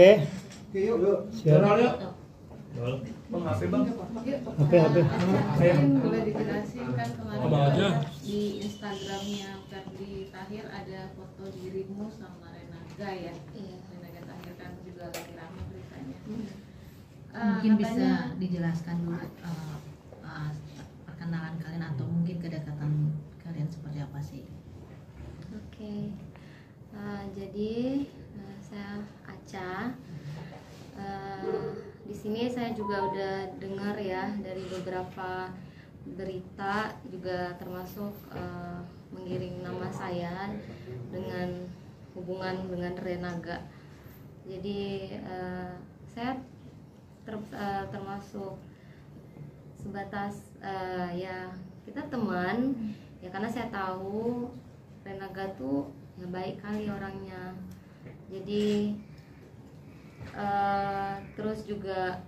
Oke, Oke, yuk. Yuk. siap. yuk. Bang HP bang. Oke, oke. Mungkin boleh dijelasin kan kemarin aja. di Instagramnya Ferdi Tahir ada foto dirimu sama Renaga ya. Iya. Renaga Tahir kan juga lagi rame beritanya. Eh, mungkin bisa dijelaskan dulu uh, uh, perkenalan kalian atau mungkin kedekatan kalian seperti apa sih? Oke, Eh, jadi eh, saya Aca. Eh, di sini saya juga udah dengar ya dari beberapa berita juga termasuk eh, mengiring nama saya dengan hubungan dengan Renaga. Jadi eh, saya ter- eh, termasuk sebatas eh, ya kita teman ya karena saya tahu Renaga tuh ya baik kali orangnya jadi eh, terus juga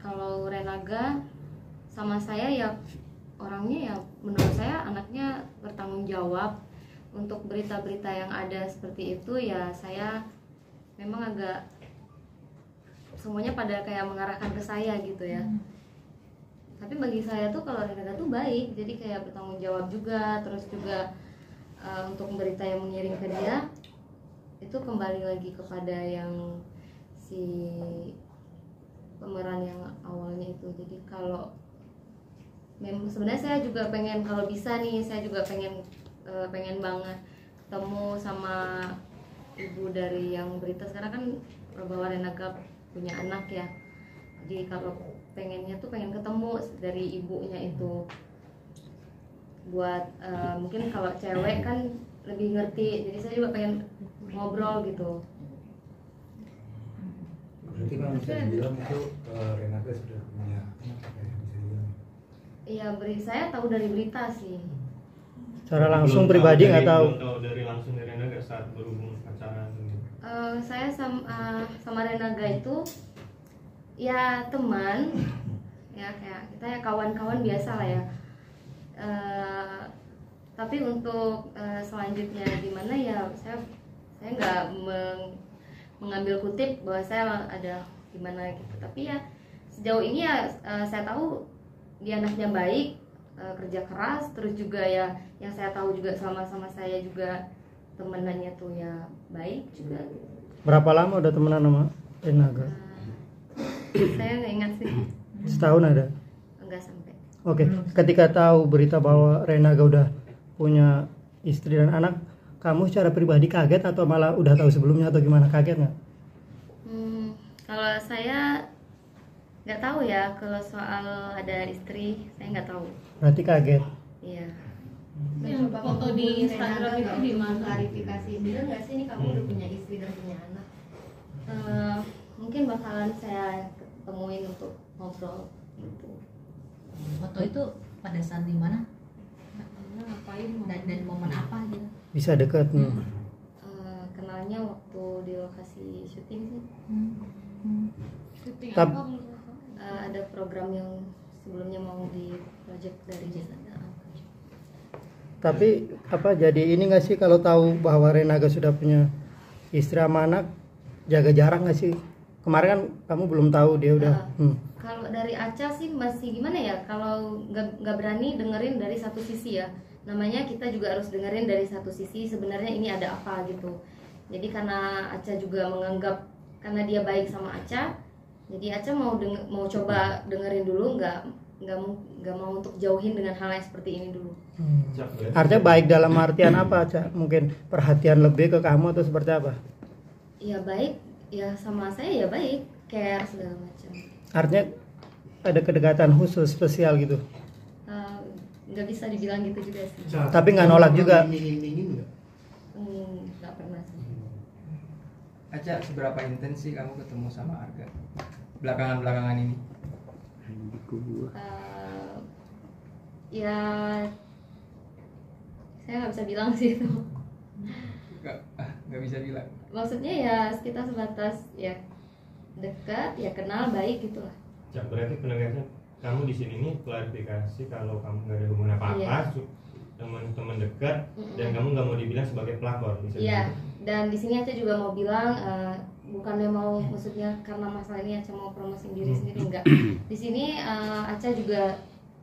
kalau Renaga sama saya ya orangnya ya menurut saya anaknya bertanggung jawab. Untuk berita-berita yang ada seperti itu ya saya memang agak semuanya pada kayak mengarahkan ke saya gitu ya. Tapi bagi saya tuh kalau Renaga tuh baik jadi kayak bertanggung jawab juga. Terus juga uh, untuk berita yang mengiring ke dia itu kembali lagi kepada yang si pemeran yang awalnya itu. Jadi kalau memang sebenarnya saya juga pengen kalau bisa nih saya juga pengen uh, pengen banget ketemu sama ibu dari yang berita. Sekarang kan bahwa Renaga punya anak ya. Jadi kalau pengennya tuh pengen ketemu dari ibunya itu. Buat eh, mungkin kalau cewek kan lebih ngerti. Jadi saya juga pengen ngobrol gitu Berarti bisa dibilang itu eh, Renata sudah punya ya iya beri saya tahu dari berita sih. Secara langsung Belum pribadi nggak tahu. belum tahu dari langsung dari nggak saat berhubung pacaran. Eh, saya sama eh, sama Renaga itu ya teman. Ya kayak kita ya kawan-kawan biasa lah ya. Eh, tapi untuk eh, selanjutnya gimana ya saya saya nggak meng- mengambil kutip bahwa saya ada gimana gitu tapi ya sejauh ini ya eh, saya tahu dia anaknya baik eh, kerja keras terus juga ya yang saya tahu juga sama-sama saya juga temenannya tuh ya baik juga. Berapa lama udah temenan sama Renaga? Eh, saya nggak ingat sih Setahun ada. enggak sampai Oke, ketika tahu berita bahwa Renaga udah punya istri dan anak, kamu secara pribadi kaget atau malah udah tahu sebelumnya atau gimana? Kaget nggak? Hmm, kalau saya nggak tahu ya kalau soal ada istri saya nggak tahu. Berarti kaget. iya. Yang foto di Instagram itu di mana? klarifikasi. Bener nggak sih ini kamu udah punya istri dan punya anak? Eh, mungkin bakalan saya ketemuin untuk ngobrol gitu. Foto itu pada saat di mana ngapain dan dan momen apa gitu? Bisa deket. Hmm. Eh, kenalnya waktu di lokasi syuting sih syuting Tap- apa? Eh, ada program yang sebelumnya mau di project dari Jasa Tapi apa jadi ini nggak sih kalau tahu bahwa Renaga sudah punya istri sama anak, jaga jarak nggak sih? Kemarin kan kamu belum tahu dia udah. Ah. Hmm. Kalau dari Aca sih masih gimana ya? Kalau nggak nggak berani dengerin dari satu sisi ya. Namanya kita juga harus dengerin dari satu sisi. Sebenarnya ini ada apa gitu. Jadi karena Aca juga menganggap karena dia baik sama Aca, jadi Aca mau deng- mau coba dengerin dulu nggak nggak mau nggak mau untuk jauhin dengan hal yang seperti ini dulu. Hmm. Artinya baik dalam artian apa, Cak? Mungkin perhatian lebih ke kamu atau seperti apa? Ya baik, ya sama saya ya baik, care segala macam. Artinya ada kedekatan khusus spesial gitu. Nggak bisa dibilang gitu juga sih. Tapi nggak nolak juga. Nggak? Hmm, nggak pernah sih. Aca, seberapa intens sih kamu ketemu sama Arga belakangan-belakangan ini? Eh, ya saya nggak bisa bilang sih itu Gak, ah, bisa bilang. maksudnya ya kita sebatas ya dekat ya kenal baik gitu lah Cak, berarti penegasan kamu di sini nih klarifikasi kalau kamu nggak ada hubungan apa-apa, su- teman-teman dekat Mm-mm. dan kamu nggak mau dibilang sebagai pelakor. Iya dibilang. dan di sini aja juga mau bilang eh, bukannya mau maksudnya karena masalah ini Aca mau promosi diri sendiri enggak di sini eh, Aca juga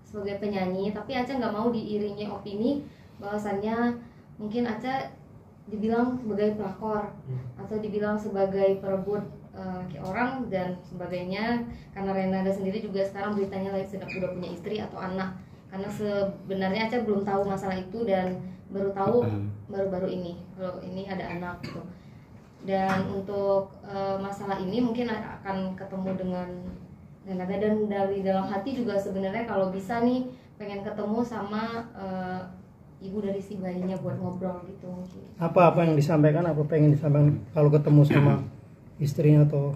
sebagai penyanyi tapi Aca nggak mau diiringi opini bahwasannya mungkin Aca dibilang sebagai pelakor atau dibilang sebagai perebut laki orang dan sebagainya. Karena Renada sendiri juga sekarang beritanya lagi sedang udah punya istri atau anak. Karena sebenarnya Aca belum tahu masalah itu dan baru tahu baru-baru ini kalau ini ada anak gitu. Dan untuk eh, masalah ini mungkin akan ketemu dengan Renada dan dari dalam hati juga sebenarnya kalau bisa nih pengen ketemu sama eh, ibu dari si bayinya buat ngobrol gitu mungkin. Apa apa yang disampaikan apa pengen disampaikan kalau ketemu sama istrinya atau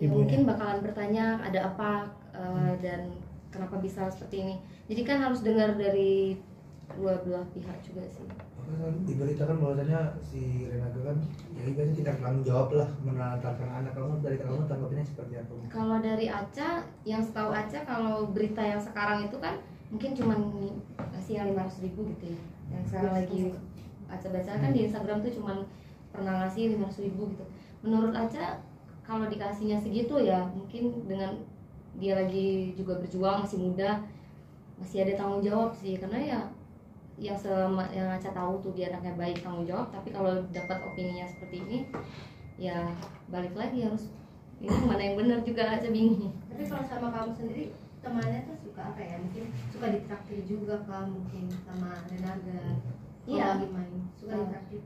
ya ibunya. mungkin bakalan bertanya ada apa? Uh, dan kenapa bisa seperti ini? Jadi kan harus dengar dari dua belah pihak juga sih. Kan diberitakan bahwasanya si Renaga kan ya ibaratnya tidak tanggung jawab lah menelantarkan anak. Kamu dari kamu tanggapinnya seperti apa? Kalau dari Aca yang setahu Aca kalau berita yang sekarang itu kan mungkin cuma kasih yang lima ribu gitu ya. Yang sekarang lagi Aca baca kan di Instagram tuh cuma pernah ngasih lima ribu gitu menurut Aca kalau dikasihnya segitu ya mungkin dengan dia lagi juga berjuang masih muda masih ada tanggung jawab sih karena ya yang selama yang Aca tahu tuh dia anaknya baik tanggung jawab tapi kalau dapat opininya seperti ini ya balik lagi harus ini mana yang benar juga Aca bingung Tapi kalau sama kamu sendiri temannya tuh suka apa ya? Mungkin suka ditraktir juga kan mungkin sama Renaga. Iya. Lagi main suka ditraktir.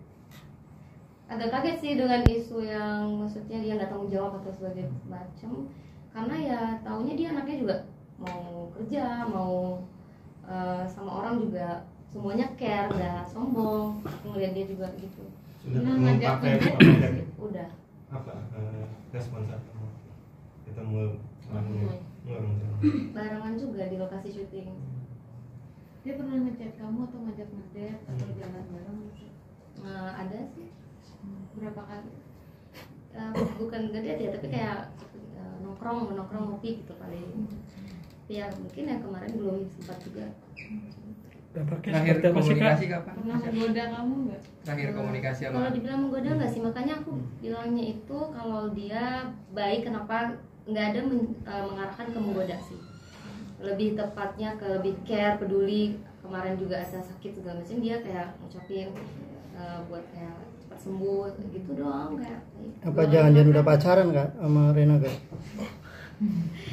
Agak kaget sih dengan isu yang maksudnya dia nggak tanggung jawab atau sebagai macam karena ya taunya dia anaknya juga mau kerja mau eh, sama orang juga semuanya care nggak sombong. Ngeliat dia juga gitu. Sudah Nah, ngajak pakai ngajak. apa ngajak? udah. Apa eh, respon saat kamu ketemu orangnya barengan juga di lokasi syuting. Dia pernah ngechat kamu atau ngajak ngedate atau jalan bareng gitu? Eh, ada sih Berapa kali? Eh, bukan gede ya tapi kayak eh, nongkrong nongkrong ngopi gitu paling. Tapi ya mungkin yang kemarin belum sempat juga. Dampaknya Terakhir komunikasi kapan? Pernah menggoda kamu nggak? Terakhir komunikasi sama kalau dibilang menggoda nggak sih? Makanya aku bilangnya itu kalau dia baik kenapa nggak ada men- eh, mengarahkan ke menggoda sih? Lebih tepatnya ke lebih care peduli. Kemarin juga ada sakit segala macam dia kayak ngucapin eh, buat kayak cepat sembuh gitu doang kayak apa jangan-jangan udah pacaran kak sama Rena kak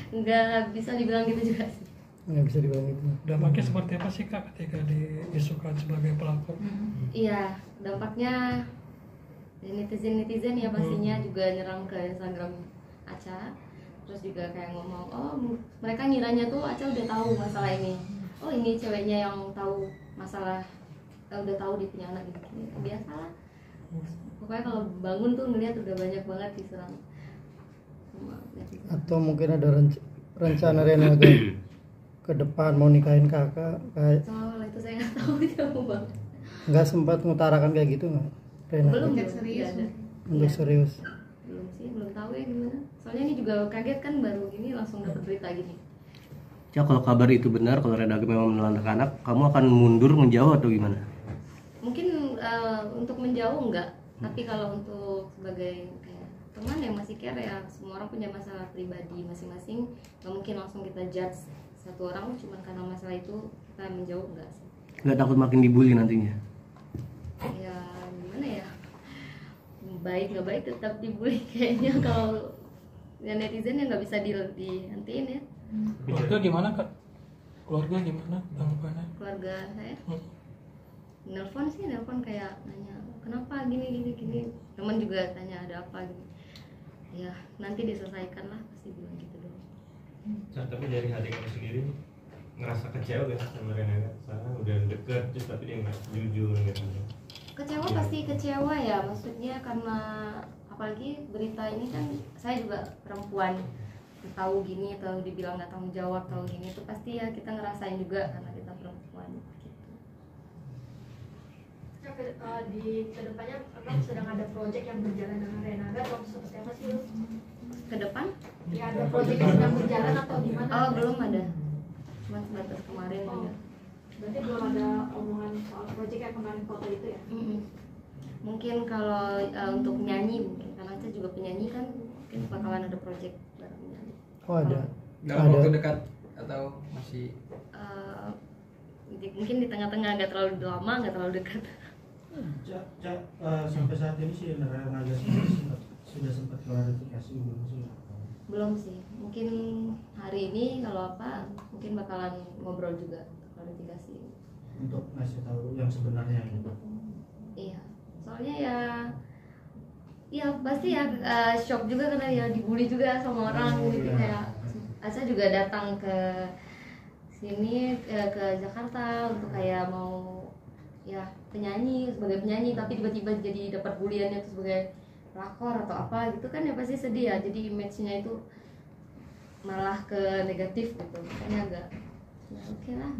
nggak bisa dibilang gitu juga sih nggak bisa dibilang gitu Dampaknya seperti apa sih kak ketika diisukan sebagai pelakor? Iya, dampaknya netizen netizen ya pastinya juga nyerang ke Instagram Aca. Terus juga kayak ngomong, oh mereka ngiranya tuh Aca udah tahu masalah ini. Oh ini ceweknya yang tahu masalah, eh, udah tahu dia punya anak gitu. Biasa lah. Pokoknya kalau bangun tuh ngeliat udah banyak banget diserang. atau mungkin ada renc- rencana Rena ke ke depan mau nikahin kakak kayak Soal itu saya nggak tahu jauh banget. nggak sempat ngutarakan kayak gitu nggak Rena Belum Nggak belum, serius nggak ada. untuk Iya. serius belum sih belum tahu ya gimana soalnya ini juga kaget kan baru gini langsung dapat berita gini Ya kalau kabar itu benar, kalau Renaga memang menelantarkan anak, kamu akan mundur menjauh atau gimana? Eh, untuk menjauh enggak tapi kalau untuk sebagai kayak teman yang masih care ya semua orang punya masalah pribadi masing-masing nggak mungkin langsung kita judge satu orang cuma karena masalah itu kita menjauh enggak sih Nggak takut makin dibully nantinya? ya gimana ya baik nggak baik tetap dibully kayaknya kalau ya netizen ya nggak bisa di dihentiin ya Keluarga gimana kak? Keluarga gimana tanggapannya? keluarga saya Hmm. Nelpon sih nelpon kayak nanya kenapa gini gini gini teman juga tanya ada apa gitu ya nanti diselesaikan lah pasti bilang gitu dong Nah, tapi dari hati kamu sendiri ngerasa kecewa gak sih sama Renata? Soalnya udah deket terus tapi dia nggak jujur gitu. kecewa Iya. pasti kecewa ya maksudnya karena apalagi berita ini kan saya juga perempuan tahu gini atau dibilang nggak tanggung jawab tahu gini itu pasti ya kita ngerasain juga karena kita perempuan ke- eh, di ke depannya apa sedang ada proyek yang berjalan dengan atau seperti apa sih Lu? ke depan Ya ada proyek yang sedang berjalan atau gimana? oh belum ada cuma sebatas kemarin Oh. aja Berarti belum ada omongan soal proyek yang kemarin foto itu ya? Mm-mm. mungkin kalau uh, untuk nyanyi mungkin karena Aca juga penyanyi kan mungkin bakalan ada project bareng nyanyi Oh ada. dalam Ada. waktu dekat atau masih Uh, di- mungkin di tengah-tengah nggak terlalu lama nggak terlalu dekat Cak, Cak, eh, sampai saat ini sih sendiri sempat- sudah sempat klarifikasi belum sih? belum sih mungkin hari ini kalau apa mungkin bakalan ngobrol juga klarifikasi Untuk ngasih tahu yang sebenarnya gitu. iya soalnya ya ya pasti ya uh, shock juga karena ya dibully juga sama orang Oh, gitu iya. kayak Aca juga datang ke sini eh, ke Jakarta untuk kayak mau ya penyanyi sebagai penyanyi tapi tiba-tiba jadi dapat buliannya itu sebagai pelakor atau apa gitu kan ya pasti sedih ya. Jadi image-nya itu malah ke negatif gitu. Makanya agak ya oke okay lah